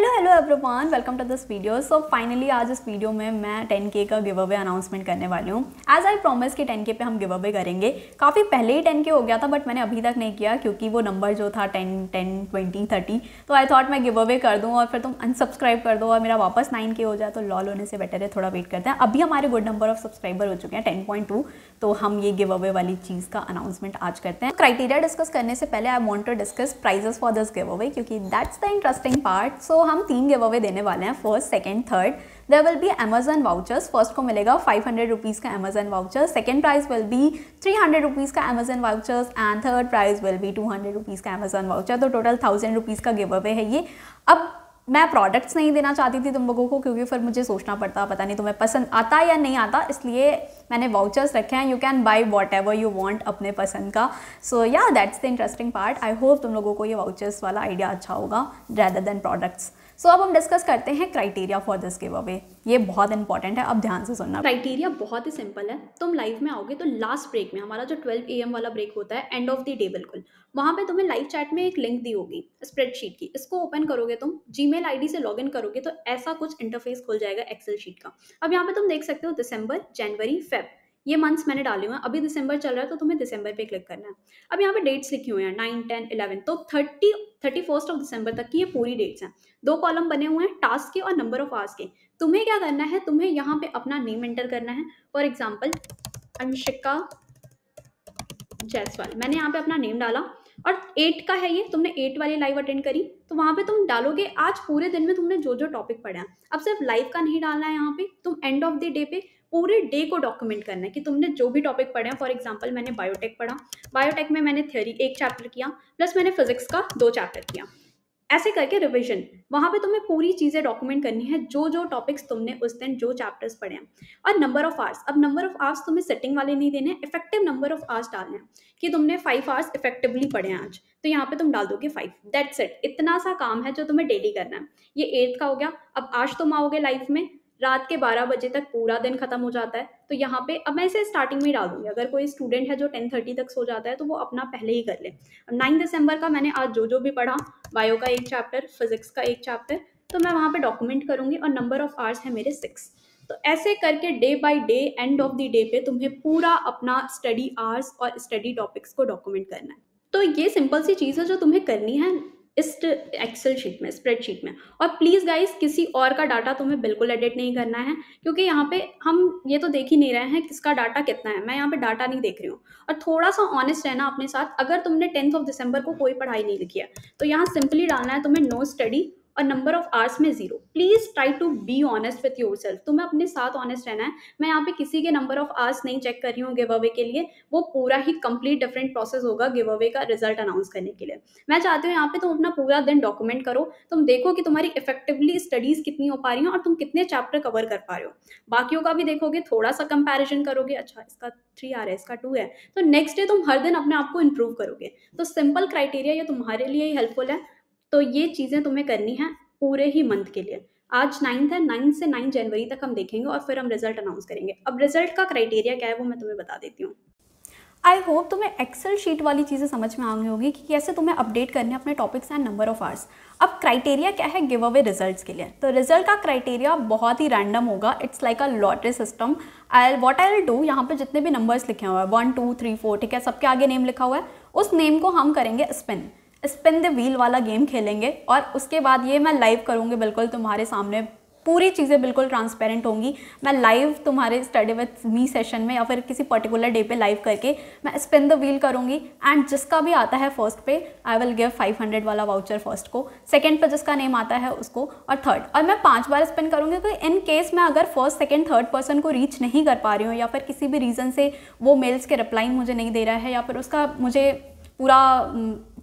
Hello hello everyone welcome to this video so finally आज इस video में मैं 10k का गिव अवे अनाउंसमेंट करने वाली हूँ। एज आई प्रॉमिस कि 10k पे हम गिव अवे करेंगे। काफ़ी पहले ही 10k हो गया था बट मैंने अभी तक नहीं किया क्योंकि वो नंबर जो था 10 10 20 30 तो आई थॉट मैं गिव अवे कर दूँ और फिर तुम अनसब्सक्राइब कर दो और मेरा वापस नाइन हो जाए तो लॉल होने से बेटर है। थोड़ा वेट करते हैं। अभी हमारे गुड नंबर ऑफ़ सब्सक्राइबर हो चुके हैं टेन तो हम ये गिव अवे वाली चीज़ का अनाउंसमेंट आज करते हैं। क्राइटेरिया डिस्कस करने से पहले I want to discuss prizes for this give away क्योंकि that's the interesting part so हम तीन गिव अवे देने वाले हैं first second third there will be Amazon vouchers first को मिलेगा फाइव हंड्रेड रुपीज़ का Amazon voucher second prize will be three hundred rupees का Amazon vouchers and third prize will be two hundred rupees का Amazon voucher तो total thousand rupees का give away है ये। अब मैं प्रोडक्ट्स नहीं देना चाहती थी तुम लोगों को, क्योंकि फिर मुझे सोचना पड़ता, पता नहीं तुम्हें पसंद आता या नहीं आता, इसलिए मैंने वाउचर्स रखे हैं। You can buy whatever you want अपने पसंद का। So yeah that's the interesting part I hope तुम लोगों को ये वाउचर्स वाला आइडिया अच्छा होगा rather than products so so, अब हम डिस्कस करते हैं criteria for this give away ये बहुत इंपॉर्टेंट है अब ध्यान से सुनना। क्राइटेरिया बहुत ही सिंपल है। तुम लाइव में आओगे तो लास्ट ब्रेक में हमारा जो 12 ए वाला ब्रेक होता है एंड ऑफ़ द डे बिल्कुल। वहाँ पे तुम्हें लाइव चैट में एक लिंक दी होगी स्प्रेडशीट की। इसको ओपन करोगे तुम जीमेल आईडी से लॉगिन करोगे तो ऐसा कुछ इंटरफेस खुल जाएगा एक्सेल शीट का। अब यहाँ पे तुम देख सकते हो दिसंबर जनवरी फेब ये मंथ्स मैंने डाले हुए हैं। अभी दिसंबर चल रहा है तो तुम्हें दिसंबर पे क्लिक करना है। अब यहाँ पे डेट्स लिखी हुई हैं नाइन टेन इलेवन तो thirty thirty first of December तक की ये पूरी डेट्स हैं। दो कॉलम बने हुए हैं टास्क के और नंबर ऑफ़ आवर्स के। तुम्हें क्या करना है? तुम्हें यहाँ पे अपना नेम एंटर करना है। For example Anshika Jaiswal. मैंने यहाँ पे अपना नेम डाला। और एट का है ये, तुमने एट वाली लाइव अटेंड करी तो वहाँ पे तुम डालोगे, आज पूरे दिन में तुमने जो जो टॉपिक पढ़ा अब सिर्फ़ लाइव का नहीं डालना है यहाँ पे, तुम एंड ऑफ़ द डे पे पूरे डे को डॉक्यूमेंट करना है कि तुमने जो भी टॉपिक पढ़े हैं। फॉर एग्ज़ाम्पल मैंने बायोटेक पढ़ा। बायोटेक में मैंने थ्योरी एक चैप्टर किया प्लस मैंने फिजिक्स का दो चैप्टर किया। ऐसे करके रिविजन वहाँ पे तुम्हें पूरी चीज़ें डॉक्यूमेंट करनी है जो जो टॉपिक्स तुमने उस दिन, जो चैप्टर्स पढ़े हैं। और नंबर ऑफ़ आवर्स अब नंबर ऑफ़ आवर्स तुम्हें सेटिंग वाले नहीं देने इफ़ेक्टिव नंबर ऑफ़ आवर्स डालने हैं, कि तुमने फाइव आवर्स इफेक्टिवली पढ़े हैं आज। तो यहाँ पे तुम डाल दोगे फाइव दैट्स इट इतना सा काम है जो तुम्हें डेली करना है। ये एट्थ का हो गया। अब आज तुम आओगे लाइफ में रात के 12 बजे तक पूरा दिन खत्म हो जाता है। तो यहाँ पे अब मैं इसे स्टार्टिंग में ही डाल दूँगी अगर कोई स्टूडेंट है जो टेन थर्टी तक सो जाता है तो वो अपना पहले ही कर ले। अब नाइन दिसंबर का मैंने आज जो जो भी पढ़ा बायो का एक चैप्टर फिजिक्स का एक चैप्टर तो मैं वहाँ पे डॉक्यूमेंट करूँगी और नंबर ऑफ़ आवर्स है मेरे सिक्स तो ऐसे करके day by day end of the day पे तुम्हें पूरा अपना स्टडी आवर्स और स्टडी टॉपिक्स को डॉक्यूमेंट करना है। तो ये सिंपल सी चीज़ है जो तुम्हें करनी है। इस एक्सेल शीट में स्प्रेडशीट में। और प्लीज़ गाइस किसी और का डाटा तुम्हें बिल्कुल एडिट नहीं करना है, क्योंकि यहाँ पे हम ये तो देख ही नहीं रहे हैं किसका डाटा कितना है। मैं यहाँ पे डाटा नहीं देख रही हूँ। और थोड़ा सा ऑनेस्ट रहना अपने साथ, अगर तुमने टेंथ ऑफ़ दिसंबर को कोई पढ़ाई नहीं लिखी है तो यहाँ सिंपली डालना है, तुम्हें नो स्टडी और नंबर ऑफ़ आवर्स में zero please try to be honest with yourself तुम्हें अपने साथ ऑनेस्ट रहना है. मैं यहाँ पे किसी के नंबर ऑफ़ आवर्स नहीं चेक कर रही हूँ गिव अवे के लिए. वो पूरा ही कंप्लीट डिफरेंट प्रोसेस होगा गिव अवे का रिज़ल्ट अनाउंस करने के लिए. मैं चाहती हूँ यहाँ पे तुम अपना पूरा दिन डॉक्यूमेंट करो. तुम देखो कि तुम्हारी इफेक्टिवली स्टडीज़ कितनी हो पा रही हैं और तुम कितने चैप्टर कवर कर पा रहे हो. बाकियों का भी देखोगे, थोड़ा सा कंपेरिजन करोगे. अच्छा इसका थ्री आ रहा है, इसका टू है. तो नेक्स्ट डे तुम हर दिन अपने आप को इम्प्रूव करोगे. तो सिंपल क्राइटेरिया ये तुम्हारे लिए ही हेल्पफुल है. तो ये चीज़ें तुम्हें करनी है पूरे ही मंथ के लिए। आज नाइन्थ है नाइन्थ से नाइन जनवरी तक हम देखेंगे और फिर हम रिज़ल्ट अनाउंस करेंगे। अब रिज़ल्ट का क्राइटेरिया क्या है वो मैं तुम्हें बता देती हूँ। आई होप तुम्हें एक्सेल शीट वाली चीज़ें समझ में आ गई होगी कि कैसे तुम्हें अपडेट करने अपने topics and number of hours अब क्राइटेरिया क्या है गिव अवे रिजल्ट्स के लिए? तो रिज़ल्ट का क्राइटेरिया बहुत ही रैंडम होगा। It's like a lottery system I what I'll do यहाँ पे जितने भी नंबर्स लिखे हुए हैं वन टू थ्री फोर ठीक है, सबके आगे नेम लिखा हुआ है। उस नेम को हम करेंगे स्पिन स्पिन द व्हील वाला गेम खेलेंगे और उसके बाद ये मैं लाइव करूँगी बिल्कुल तुम्हारे सामने। पूरी चीज़ें बिल्कुल ट्रांसपेरेंट होंगी। मैं लाइव तुम्हारे स्टडी विथ मी सेशन में या फिर किसी पर्टिकुलर डे पे लाइव करके मैं स्पिन द व्हील करूँगी। एंड जिसका भी आता है फ़र्स्ट पे आई विल गिव 500 वाला वाउचर फ़र्स्ट को। सेकंड पे जिसका नेम आता है उसको। और थर्ड और मैं पाँच बार स्पिन करूँगी क्योंकि इन केस मैं अगर फ़र्स्ट सेकेंड थर्ड पर्सन को रीच नहीं कर पा रही हूँ या फिर किसी भी रीज़न से वो मेल्स के रिप्लाई मुझे नहीं दे रहा है या फिर उसका मुझे पूरा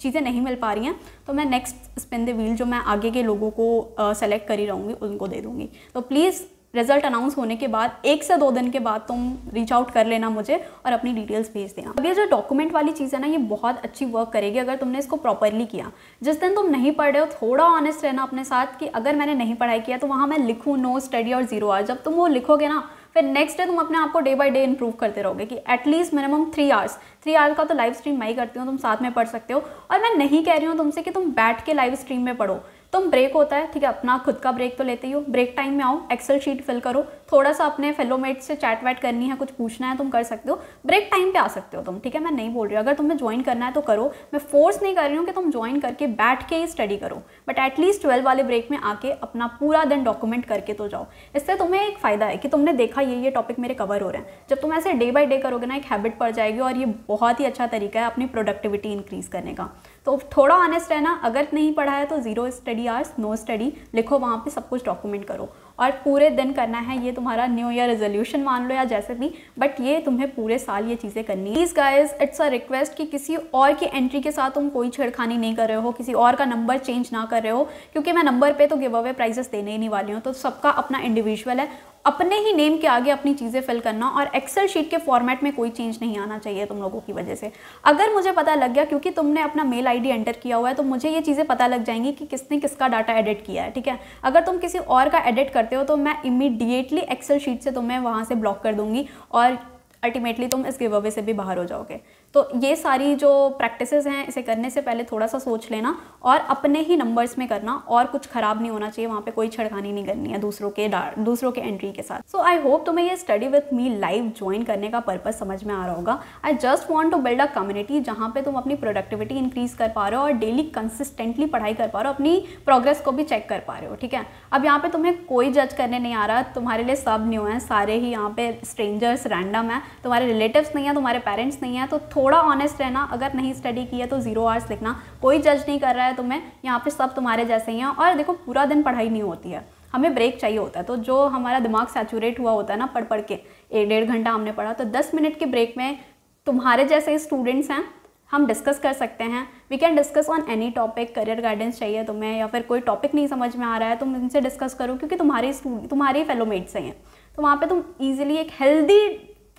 चीज़ें नहीं मिल पा रही हैं तो मैं नेक्स्ट स्पिन द व्हील जो मैं आगे के लोगों को सेलेक्ट कर रहूँगी, उनको दे दूँगी। तो प्लीज़ रिज़ल्ट अनाउंस होने के बाद, एक से दो दिन के बाद तुम रीच आउट कर लेना मुझे और अपनी डिटेल्स भेज देना। अब ये जो डॉक्यूमेंट वाली चीज़ है ना, ये बहुत अच्छी वर्क करेगी अगर तुमने इसको प्रॉपरली किया। जिस दिन तुम नहीं पढ़ रहे हो, थोड़ा ऑनेस्ट रहना अपने साथ कि अगर मैंने नहीं पढ़ाई किया तो वहाँ मैं लिखूँ नो स्टडी और ज़ीरो आर जब तुम वो लिखोगे ना फिर नेक्स्ट डे तुम अपने आप को डे बाई डे इंप्रूव करते रहोगे कि at least minimum three hours three hours का तो लाइव स्ट्रीम मैं ही करती हूँ, तुम साथ में पढ़ सकते हो। और मैं नहीं कह रही हूँ तुमसे कि तुम बैठ के लाइव स्ट्रीम में पढ़ो। तुम ब्रेक होता है, ठीक है, अपना खुद का ब्रेक तो लेते ही हो। ब्रेक टाइम में आओ एक्सेल शीट फिल करो। थोड़ा सा अपने फेलोमेट से चैट वैट करनी है, कुछ पूछना है, तुम कर सकते हो। ब्रेक टाइम पे आ सकते हो तुम, ठीक है, मैं नहीं बोल रही हूँ। अगर तुम्हें ज्वाइन करना है तो करो। मैं फोर्स नहीं कर रही हूँ कि तुम ज्वाइन करके बैठ के ही स्टडी करो। बट एटलीस्ट ट्वेल्व वाले ब्रेक में आके अपना पूरा दिन डॉक्यूमेंट करके तो जाओ। इससे तुम्हें एक फ़ायदा है कि तुमने देखा ये ये टॉपिक मेरे कवर हो रहे हैं। जब तुम ऐसे डे बाई डे करोगे ना, एक हैबिट पड़ जाएगी और ये बहुत ही अच्छा तरीका है अपनी प्रोडक्टिविटी इंक्रीज़ करने का। तो थोड़ा ऑनेस्ट रहना, अगर नहीं पढ़ा है तो zero study hours no study लिखो वहाँ पे सब कुछ डॉक्यूमेंट करो। और पूरे दिन करना है, ये तुम्हारा न्यू ईयर रेजोल्यूशन मान लो या जैसे भी बट ये तुम्हें पूरे साल ये चीज़ें करनी है। Please guys it's a request कि किसी और की एंट्री के साथ तुम कोई छेड़खानी नहीं कर रहे हो, किसी और का नंबर चेंज ना कर रहे हो, क्योंकि मैं नंबर पे तो गिव अवे प्राइजेस देने ही नहीं वाली हूँ तो सबका अपना इंडिविजुअल है। अपने ही नेम के आगे अपनी चीज़ें फिल करना और एक्सेल शीट के फॉर्मेट में कोई चेंज नहीं आना चाहिए तुम लोगों की वजह से। अगर मुझे पता लग गया, क्योंकि तुमने अपना मेल आईडी एंटर किया हुआ है तो मुझे ये चीज़ें पता लग जाएँगी कि किसने किसका डाटा एडिट किया है, ठीक है? अगर तुम किसी और का एडिट करते हो तो मैं इमीडिएटली एक्सेल शीट से तुम्हें वहाँ से ब्लॉक कर दूँगी और अल्टीमेटली तुम इस गिव से भी बाहर हो जाओगे। तो ये सारी जो प्रैक्टिसेस हैं, इसे करने से पहले थोड़ा सा सोच लेना और अपने ही नंबर्स में करना और कुछ ख़राब नहीं होना चाहिए, वहाँ पे कोई छड़खानी नहीं करनी है दूसरों के दूसरों के एंट्री के साथ। सो आई होप तुम्हें ये study with me live join करने का पर्पज समझ में आ रहा होगा। I just want to build a community जहाँ पे तुम अपनी प्रोडक्टिविटी इंक्रीज कर पा रहे हो और डेली कंसिस्टेंटली पढ़ाई कर पा रहे हो, अपनी प्रोग्रेस को भी चेक कर पा रहे हो, ठीक है? अब यहाँ पे तुम्हें कोई जज करने नहीं आ रहा, तुम्हारे लिए सब न्यू है, सारे ही यहाँ पे स्ट्रेंजर्स रैंडम है, तुम्हारे रिलेटिव्स नहीं है, तुम्हारे पेरेंट्स नहीं है तो थोड़ा ऑनेस्ट रहना, अगर नहीं स्टडी किया तो ज़ीरो आवर्स लिखना। कोई जज नहीं कर रहा है तुम्हें, यहाँ पे सब तुम्हारे जैसे ही हैं और देखो पूरा दिन पढ़ाई नहीं होती है। हमें ब्रेक चाहिए होता है। तो जो हमारा दिमाग सैचुरेट हुआ होता है ना पढ़ पढ़ के, एक डेढ़ घंटा हमने पढ़ा तो दस मिनट के ब्रेक में तुम्हारे जैसे स्टूडेंट्स हैं, हम डिस्कस कर सकते हैं। We can discuss on any topic career guidance चाहिए तुम्हें, या फिर कोई टॉपिक नहीं समझ में आ रहा है, तुम इनसे डिस्कस करो, क्योंकि तुम्हारे तुम्हारे फेलोमेट्स हैं तो वहाँ पे तुम इजीली एक हेल्दी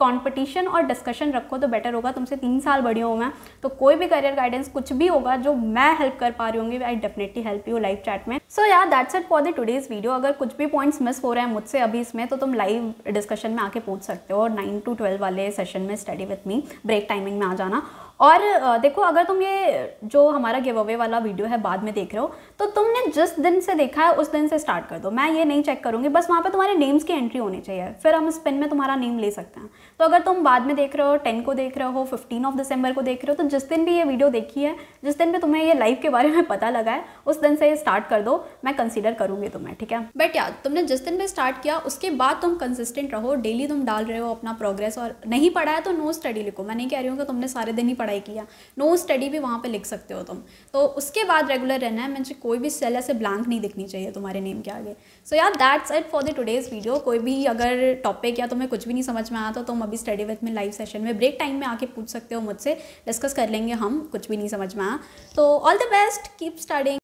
कंपटीशन और डिस्कशन रखो तो बेटर होगा। तुमसे तीन साल बड़ी हूँ मैं। तो कोई भी करियर गाइडेंस कुछ भी होगा जो मैं हेल्प कर पा रही हूँ I definitely help you live chat में। So yeah that's it for the today's video अगर कुछ भी पॉइंट्स मिस हो रहे हैं मुझसे अभी इसमें तो तुम लाइव डिस्कशन में आके पूछ सकते हो और नाइन टू ट्वेल्व वाले सेशन में study with me break timing में आ जाना। और देखो, अगर तुम ये, जो हमारा गिव अवे वाला वीडियो है बाद में देख रहे हो तो तुमने जिस दिन से देखा है, उस दिन से स्टार्ट कर दो। मैं ये नहीं चेक करूँगी, बस वहाँ पे तुम्हारे नेम्स की एंट्री होनी चाहिए। फिर हम स्पिन में तुम्हारा नेम ले सकते हैं। तो अगर तुम बाद में देख रहे हो टेन को देख रहे हो फिफ्टीन ऑफ़ दिसंबर को देख रहे हो तो जिस दिन भी ये वीडियो देखी है, जिस दिन भी तुम्हें ये लाइव के बारे में पता लगा है, उस दिन से ये स्टार्ट कर दो। मैं कंसिडर करूँगी तुम्हें, ठीक है? बट यार, तुमने जिस दिन भी स्टार्ट किया, उसके बाद तुम कंसिस्टेंट रहो। डेली तुम डाल रहे हो अपना प्रोग्रेस और नहीं पढ़ा है तो नो स्टडी लिखो। मैं नहीं कह रही हूँ कि तुमने सारे दिन ही पढ़ाई किया। नो स्टडी भी वहाँ पे लिख सकते हो तुम। तो उसके बाद रेगुलर रहना है, मुझे कोई भी सेल ऐसे ब्लैंक नहीं दिखनी चाहिए तुम्हारे नेम के आगे। सो यार that's it for the today's video कोई भी अगर टॉपिक या तुम्हें कुछ भी नहीं समझ में आया तो तुम अभी study with me live session में ब्रेक टाइम में आके पूछ सकते हो मुझसे। डिस्कस कर लेंगे हम, कुछ भी नहीं समझ में आया। तो all the best keep studying